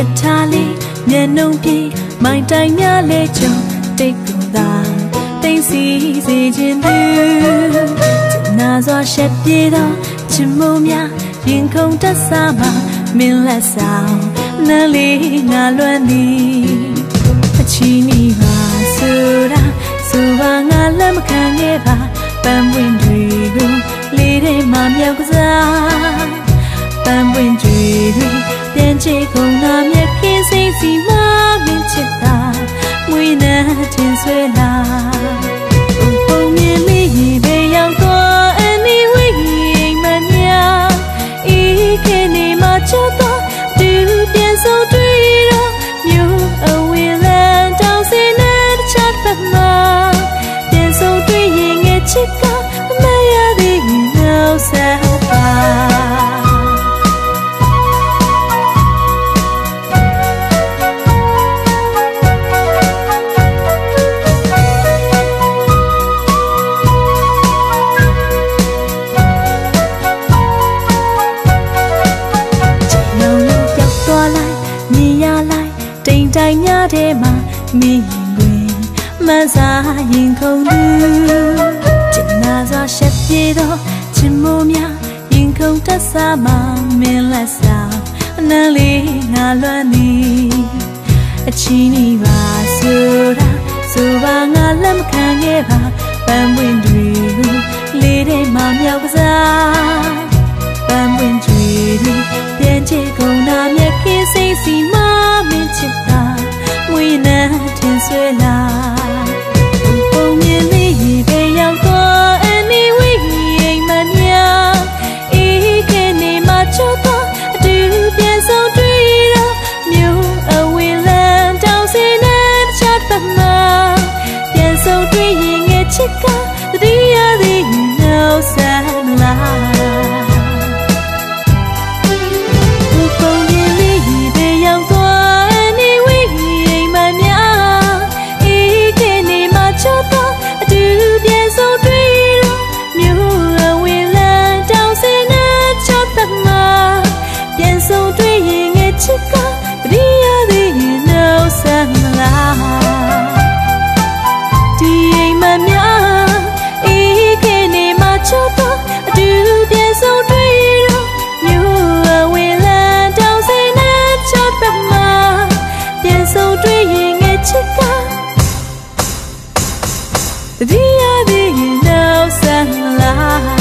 က်ထားလေးမျက်နှုံပြေမိုင်တိုင်များလဲကြုံတိတ်ကုန်သာတိတ်စီစေခြင်းသူနာစွာရှက်ပြေသောချစ်မိုးများရင်ခုန်တက်စားမှမင်းလက်ဆောင်နန်းလေးငါလွမ်းသည်အချီးနီပါဆိုတာဆိုပါငါလက်မခံခဲ့ပါပန်းပွင့် စိမ့်စီမမင်းချစ်တာငွေနဲ့တင်ဆွဲလာ တိုင်များထဲမှာမင်းရင်တွင်မဆာရင်ခုန်သူကျင်နာစွာရှက်ပြေသောချစ်မိုးများရင်ခုန်တတ်စားမှမင်းလက်ဆောင်အနံလေးငါလွမ်းသည်အချီးနီပါဆိုတာဆိုပါငါလက်မခံခဲ့ပါပန်းပွင့်တွေကိုလေးထဲမှာမြောက်ကစား တခြားပတ်မှာပြန်ဆုံးတွေ့ရင်ငယ်ချစ်ကတတိယ တတိယသည်နောက်ဆန်းလာ